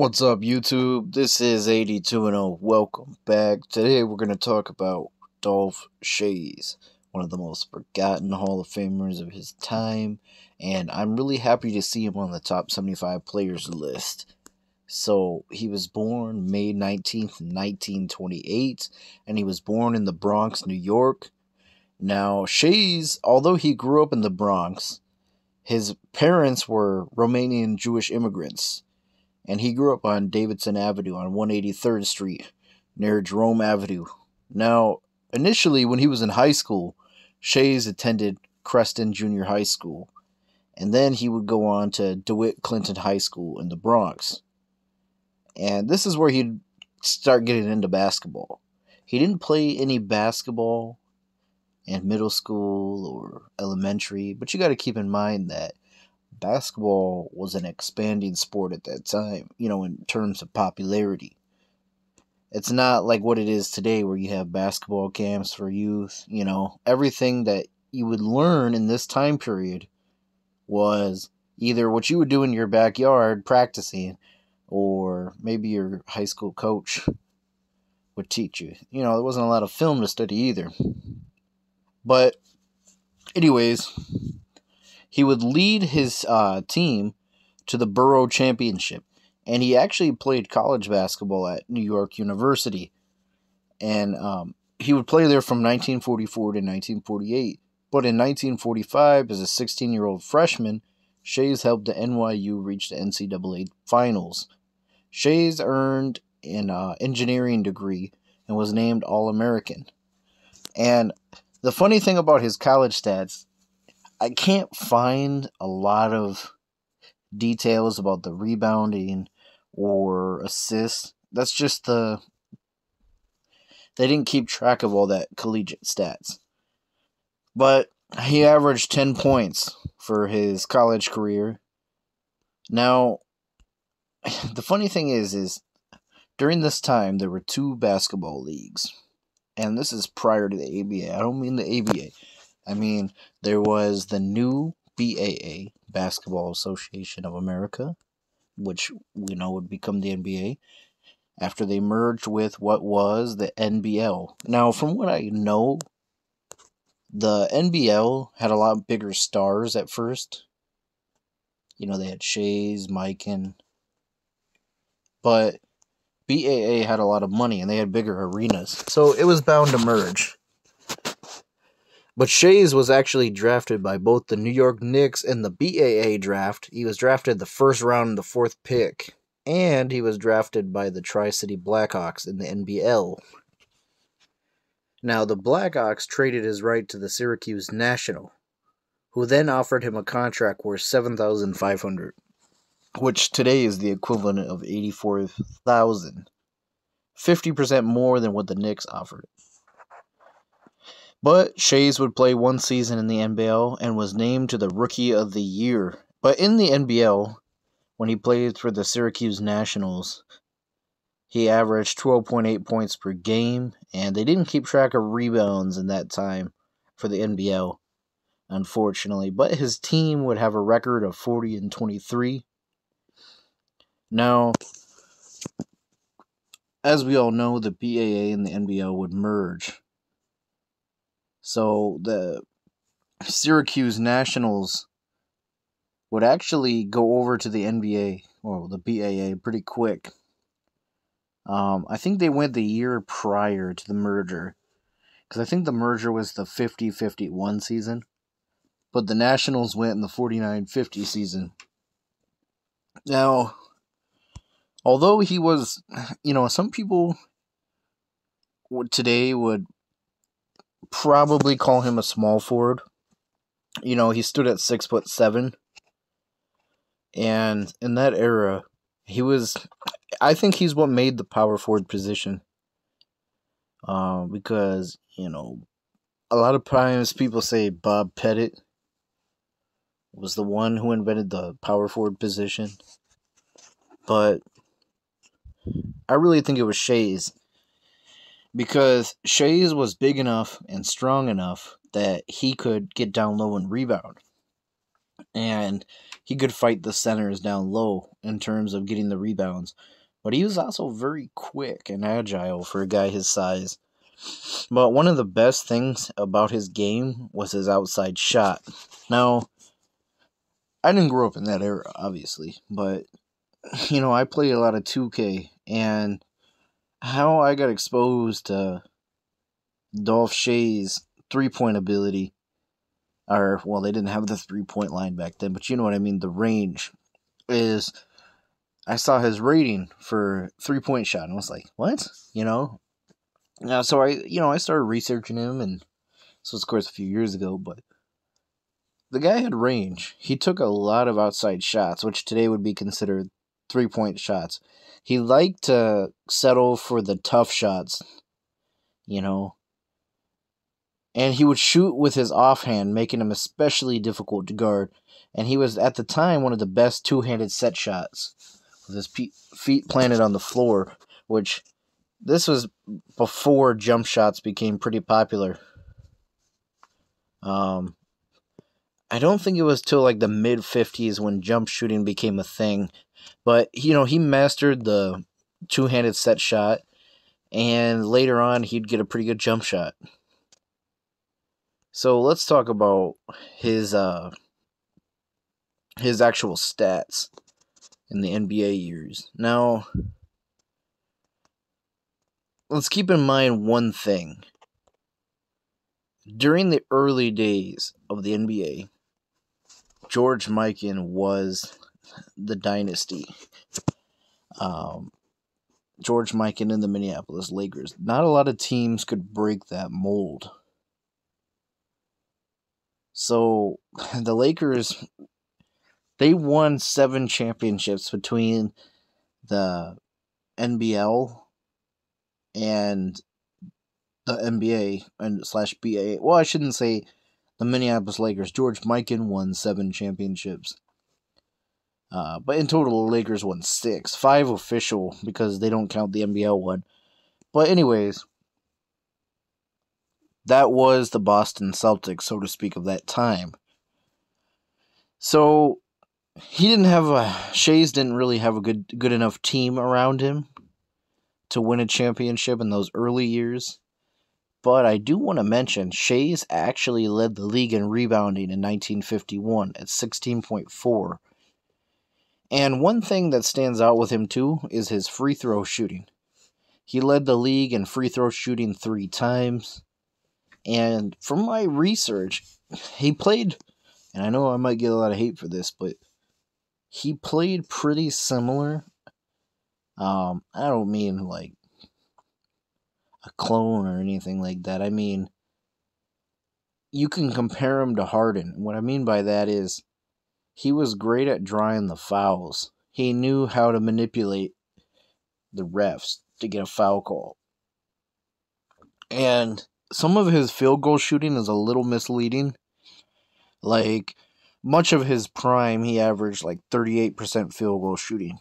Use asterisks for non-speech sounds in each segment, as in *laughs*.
What's up, YouTube? This is 82 and 0. Welcome back. Today we're going to talk about Dolph Schayes, one of the most forgotten Hall of Famers of his time, and I'm really happy to see him on the top 75 players list. So, he was born May 19th, 1928, and he was born in the Bronx, New York. Now, Schayes, although he grew up in the Bronx, his parents were Romanian Jewish immigrants and he grew up on Davidson Avenue on 183rd Street near Jerome Avenue. Now, initially, when he was in high school, Schayes attended Creston Junior High School, and then he would go on to DeWitt Clinton High School in the Bronx. And this is where he'd start getting into basketball. He didn't play any basketball in middle school or elementary, but you got to keep in mind that basketball was an expanding sport at that time, you know, in terms of popularity. It's not like what it is today where you have basketball camps for youth, you know, everything that you would learn in this time period was either what you would do in your backyard practicing or maybe your high school coach would teach you. You know, there wasn't a lot of film to study either. But anyways, he would lead his uh, team to the borough championship. And he actually played college basketball at New York University. And um, he would play there from 1944 to 1948. But in 1945, as a 16 year old freshman, Schayes helped the NYU reach the NCAA finals. Schayes earned an uh, engineering degree and was named All American. And the funny thing about his college stats I can't find a lot of details about the rebounding or assists. That's just the they didn't keep track of all that collegiate stats. But he averaged 10 points for his college career. Now, *laughs* the funny thing is is during this time there were two basketball leagues. And this is prior to the ABA. I don't mean the ABA. I mean, there was the new BAA, Basketball Association of America, which we know would become the NBA, after they merged with what was the NBL. Now, from what I know, the NBL had a lot bigger stars at first. You know, they had Schayes, Mikan, but BAA had a lot of money and they had bigger arenas. So it was bound to merge. But Schayes was actually drafted by both the New York Knicks and the BAA draft. He was drafted the first round the fourth pick. And he was drafted by the Tri City Blackhawks in the NBL. Now, the Blackhawks traded his right to the Syracuse National, who then offered him a contract worth 7500 which today is the equivalent of 84000 50% more than what the Knicks offered. But Schayes would play one season in the NBL and was named to the Rookie of the Year. But in the NBL, when he played for the Syracuse Nationals, he averaged 12.8 points per game, and they didn't keep track of rebounds in that time for the NBL, unfortunately. But his team would have a record of 40 and 23. Now, as we all know, the BAA and the NBL would merge so the Syracuse Nationals would actually go over to the NBA or the BAA pretty quick. Um, I think they went the year prior to the merger because I think the merger was the 50 51 season, but the Nationals went in the 49 50 season. Now, although he was, you know, some people today would probably call him a small forward. You know, he stood at six foot seven. And in that era, he was I think he's what made the power forward position. Uh, because, you know, a lot of times people say Bob Pettit was the one who invented the power forward position. But I really think it was Schayes because Schayes was big enough and strong enough that he could get down low and rebound. and he could fight the centers down low in terms of getting the rebounds. But he was also very quick and agile for a guy his size. But one of the best things about his game was his outside shot. Now, I didn't grow up in that era, obviously, but *laughs* you know, I played a lot of 2K, and how I got exposed to Dolph Schayes' three point ability, or, well, they didn't have the three point line back then, but you know what I mean, the range, is I saw his rating for three point shot, and I was like, what? You know? Now, so I, you know, I started researching him, and this was, of course, a few years ago, but the guy had range. He took a lot of outside shots, which today would be considered three point shots. He liked to settle for the tough shots, you know. And he would shoot with his offhand, making him especially difficult to guard. And he was, at the time, one of the best two handed set shots with his feet planted on the floor, which this was before jump shots became pretty popular. Um, I don't think it was till like the mid 50s when jump shooting became a thing. But, you know, he mastered the two handed set shot, and later on, he'd get a pretty good jump shot. So let's talk about his uh his actual stats in the NBA years. Now, let's keep in mind one thing. During the early days of the NBA, George Mikan was the dynasty. Um, George Mikan and the Minneapolis Lakers. Not a lot of teams could break that mold. So *laughs* the Lakers, they won seven championships between the NBL and the NBA and slash BA. Well, I shouldn't say the Minneapolis Lakers. George Mikan won seven championships. Uh, but in total, the Lakers won six. Five official because they don't count the NBL one. But, anyways, that was the Boston Celtics, so to speak, of that time. So, he didn't have a. Schayes didn't really have a good, good enough team around him to win a championship in those early years. But I do want to mention Schayes actually led the league in rebounding in 1951 at 16.4. And one thing that stands out with him too is his free throw shooting. He led the league in free throw shooting three times. And from my research, he played, and I know I might get a lot of hate for this, but he played pretty similar. Um, I don't mean like a clone or anything like that. I mean, you can compare him to Harden. What I mean by that is he was great at drawing the fouls. He knew how to manipulate the refs to get a foul call. And some of his field goal shooting is a little misleading. Like, much of his prime, he averaged like 38% field goal shooting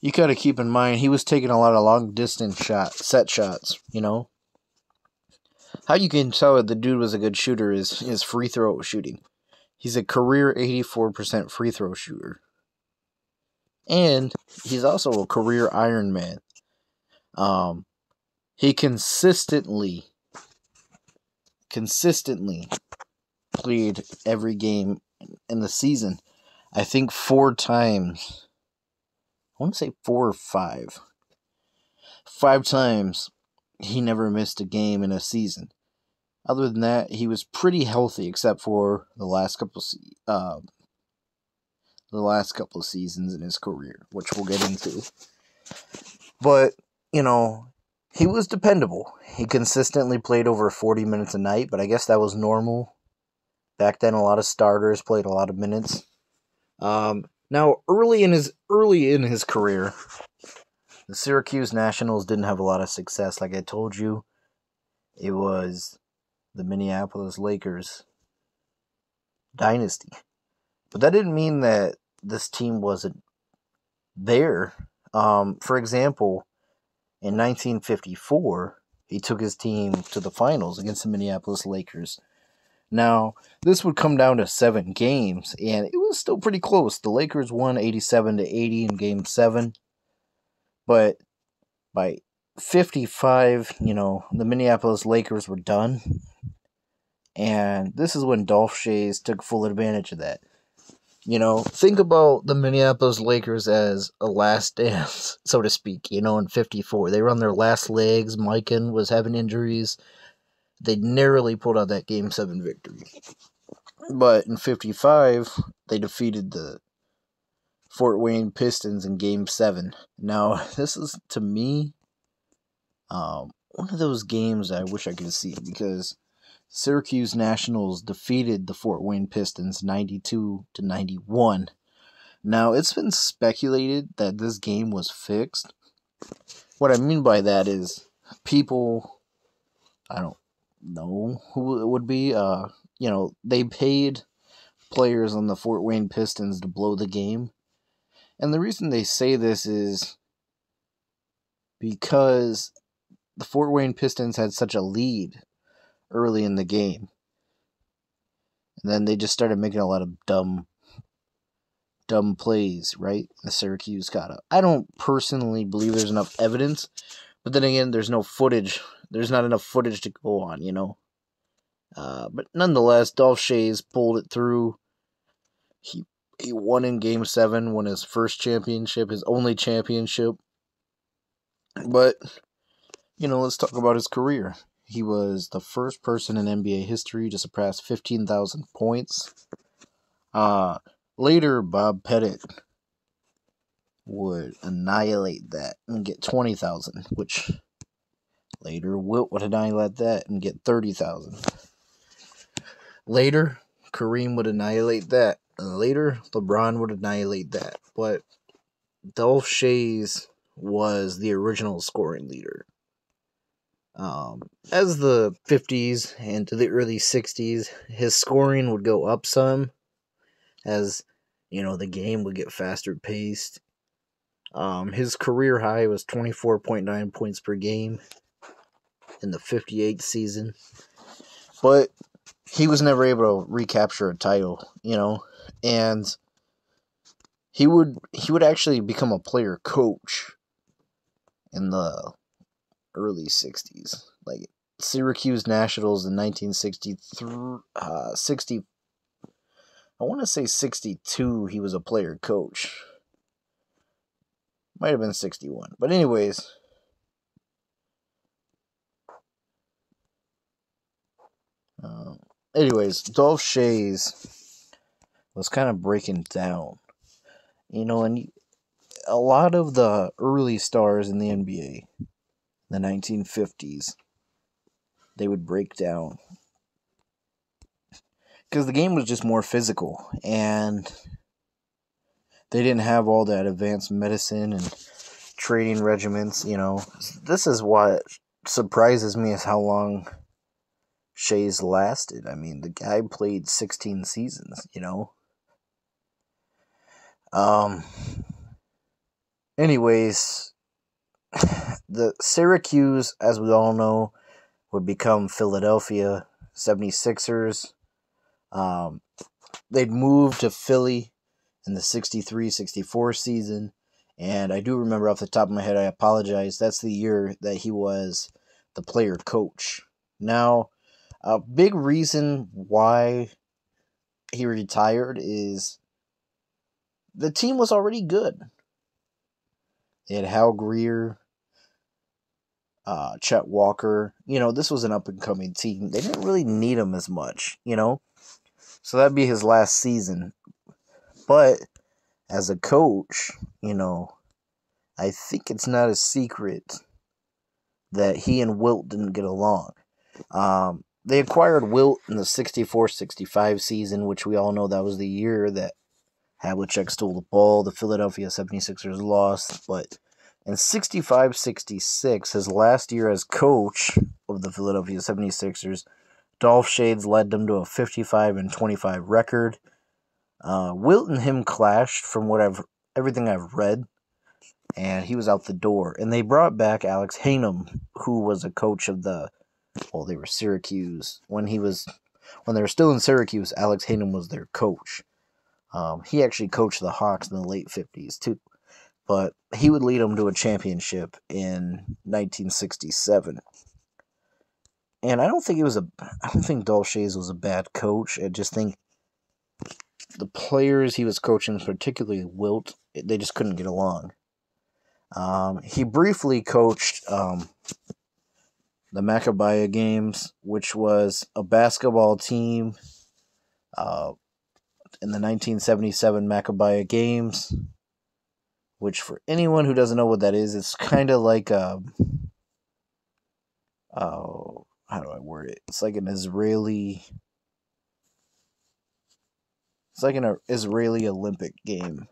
you got to keep in mind he was taking a lot of long distance shot set shots. You know, how you can tell that the dude was a good shooter is his free throw shooting. He's a career 84% free throw shooter. And he's also a career Iron Man. Um, he consistently, consistently played every game in the season. I think four times want to say four or five. Five times he never missed a game in a season. Other than that, he was pretty healthy, except for the last couple, uh, the last couple of seasons in his career, which we'll get into. But you know, he was dependable. He consistently played over forty minutes a night, but I guess that was normal. Back then, a lot of starters played a lot of minutes. Um, now, early in his early in his career, the Syracuse Nationals didn't have a lot of success. Like I told you, it was the Minneapolis Lakers dynasty. But that didn't mean that this team wasn't there. Um, for example, in 1954, he took his team to the finals against the Minneapolis Lakers. Now, this would come down to seven games, and it was still pretty close. The Lakers won 87 to 80 in game seven, but by 55, you know, the Minneapolis Lakers were done. And this is when Dolph Schayes took full advantage of that. You know, think about the Minneapolis Lakers as a last dance, *laughs* so to speak, you know, in 54. They were on their last legs. Mikan was having injuries. They narrowly pulled out that Game 7 victory. But in 55, they defeated the Fort Wayne Pistons in Game 7. Now, *laughs* this is, to me, um, one of those games I wish I could see because Syracuse Nationals defeated the Fort Wayne Pistons 92 to 91. Now, it's been speculated that this game was fixed. What I mean by that is people I don't know who it would be. Uh, you know, they paid players on the Fort Wayne Pistons to blow the game. And the reason they say this is because the Fort Wayne Pistons had such a lead early in the game. And then they just started making a lot of dumb dumb plays, right? The Syracuse got up. I don't personally believe there's enough evidence, but then again, there's no footage. There's not enough footage to go on, you know. Uh, but nonetheless, Dolph Schayes pulled it through. He he won in Game Seven, won his first championship, his only championship. But you know, let's talk about his career. He was the first person in NBA history to surpass 15,000 points. Uh, later, Bob Pettit would annihilate that and get 20,000, which later Wilt would annihilate that and get 30,000. Later, Kareem would annihilate that. And later, LeBron would annihilate that. But Dolph Schayes was the original scoring leader. Um, as the 50s and to the early 60s, his scoring would go up some as, you know, the game would get faster paced. Um, his career high was 24.9 points per game in the 58th season. But he was never able to recapture a title, you know, and he would he would actually become a player coach in the early 60s. Like Syracuse Nationals in 1963, uh, 60, I want to say 62, he was a player coach. Might have been 61. But, anyways. Anyways, Dolph Schayes was kind of breaking down. You know, and a lot of the early stars in the NBA the 1950s, they would break down. Because the game was just more physical, and they didn't have all that advanced medicine and training regimens, you know. This is what surprises me is how long Schayes lasted. I mean, the guy played 16 seasons, you know. Um anyways, *sighs* the Syracuse, as we all know, would become Philadelphia 76ers. Um, they'd move to Philly in the 63 64 season. And I do remember off the top of my head, I apologize. That's the year that he was the player coach. Now, a big reason why he retired is the team was already good. They had Hal Greer, uh, Chet Walker. You know, this was an up and coming team. They didn't really need him as much, you know? So that'd be his last season. But as a coach, you know, I think it's not a secret that he and Wilt didn't get along. Um, they acquired Wilt in the 64 65 season, which we all know that was the year that Havlicek stole the ball. The Philadelphia 76ers lost, but in 65 66, his last year as coach of the Philadelphia 76ers, Dolph Schayes led them to a 55 and 25 record. Uh, Wilt and him clashed from what I've everything I've read, and he was out the door. And they brought back Alex Hannum, who was a coach of the well, they were Syracuse when he was when they were still in Syracuse, Alex Hannum was their coach. Um, he actually coached the Hawks in the late 50s, too. But he would lead them to a championship in 1967. And I don't think it was a. I don't think Dolph was a bad coach. I just think the players he was coaching, particularly Wilt, they just couldn't get along. Um, he briefly coached um, the Maccabiah Games, which was a basketball team uh, in the 1977 Maccabiah Games. Which, for anyone who doesn't know what that is, it's kind of like a. Oh, how do I word it? It's like an Israeli. It's like an Israeli Olympic game.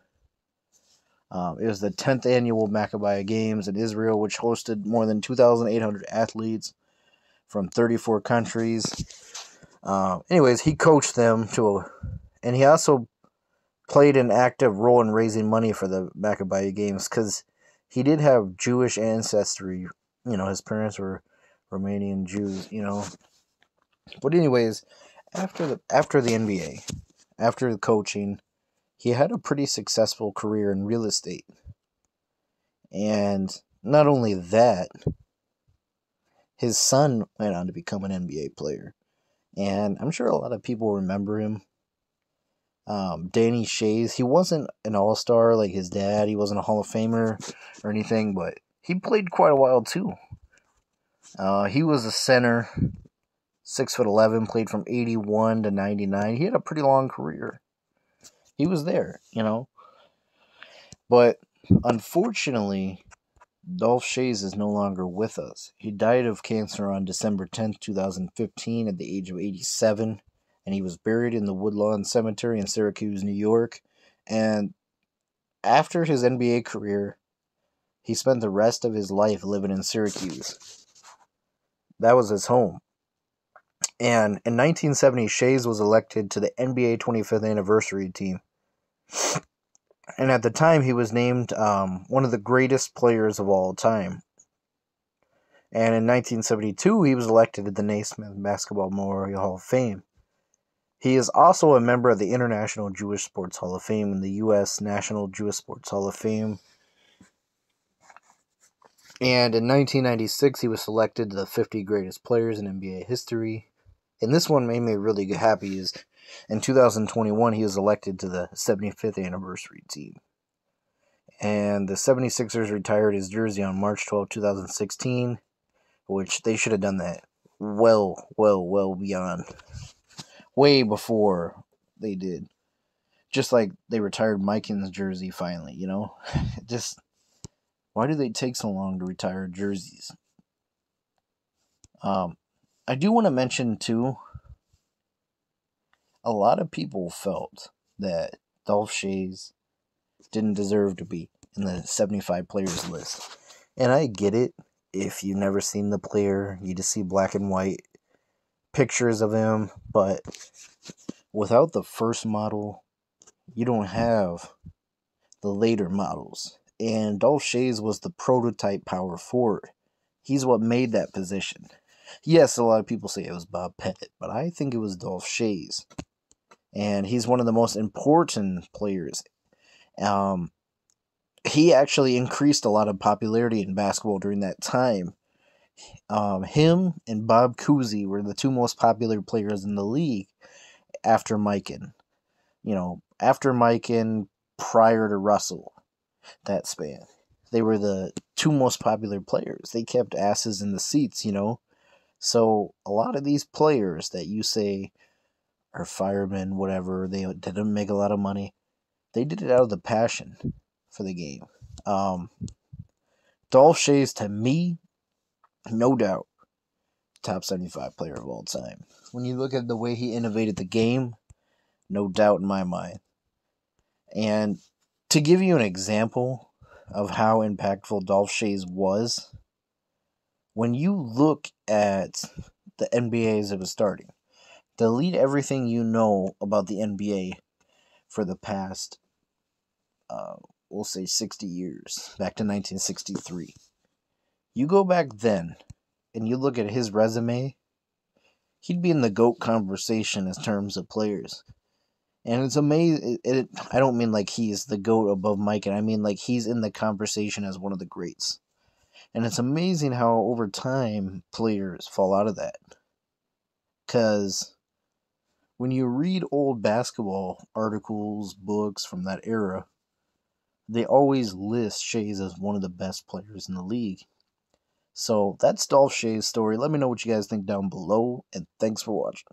Um, it was the 10th annual Maccabiah Games in Israel, which hosted more than 2,800 athletes from 34 countries. Uh, anyways, he coached them to, a, and he also played an active role in raising money for the Maccabiah Games because he did have Jewish ancestry. You know, his parents were Romanian Jews. You know, but anyways, after the after the NBA, after the coaching, he had a pretty successful career in real estate. And not only that, his son went on to become an NBA player. And I'm sure a lot of people remember him. Um, Danny Schayes, he wasn't an all star like his dad, he wasn't a Hall of Famer or anything, but he played quite a while too. Uh, he was a center, six foot eleven, played from eighty one to ninety nine. He had a pretty long career he was there, you know. But unfortunately, Dolph Schayes is no longer with us. He died of cancer on December 10th, 2015, at the age of 87, and he was buried in the Woodlawn Cemetery in Syracuse, New York. And after his NBA career, he spent the rest of his life living in Syracuse. That was his home. And in 1970, Schayes was elected to the NBA 25th anniversary team and at the time he was named um, one of the greatest players of all time. And in 1972, he was elected to the Naismith Basketball Memorial Hall of Fame. He is also a member of the International Jewish Sports Hall of Fame and the U.S. National Jewish Sports Hall of Fame. And in 1996, he was selected to the 50 greatest players in NBA history. And this one made me really happy is in 2021, he was elected to the 75th anniversary team. And the 76ers retired his jersey on March 12, 2016, which they should have done that well, well, well beyond, way before they did. Just like they retired Mikan's jersey finally, you know? *laughs* Just, why do they take so long to retire jerseys? Um, I do want to mention, too, a lot of people felt that Dolph Schayes didn't deserve to be in the 75 players list. And I get it. If you've never seen the player, you just see black and white pictures of him. But without the first model, you don't have the later models. And Dolph Schayes was the prototype power forward. He's what made that position. Yes, a lot of people say it was Bob Pettit, but I think it was Dolph Schayes and he's one of the most important players. Um, he actually increased a lot of popularity in basketball during that time. Um, him and Bob Cousy were the two most popular players in the league after Mikan. You know, after Mikan, prior to Russell, that span. They were the two most popular players. They kept asses in the seats, you know. So a lot of these players that you say or firemen, whatever. They didn't make a lot of money. They did it out of the passion for the game. Um, Dolph Schayes, to me, no doubt, top 75 player of all time. When you look at the way he innovated the game, no doubt in my mind. And to give you an example of how impactful Dolph Schayes was, when you look at the NBA as it was starting, delete everything you know about the NBA for the past, uh, we'll say 60 years, back to 1963. You go back then and you look at his resume, he'd be in the GOAT conversation in terms of players. And it's amazing. It, it, I don't mean like he's the GOAT above Mike, and I mean like he's in the conversation as one of the greats. And it's amazing how over time players fall out of that. Because when you read old basketball articles, books from that era, they always list Schayes as one of the best players in the league. So that's Dolph Schayes' story. Let me know what you guys think down below, and thanks for watching.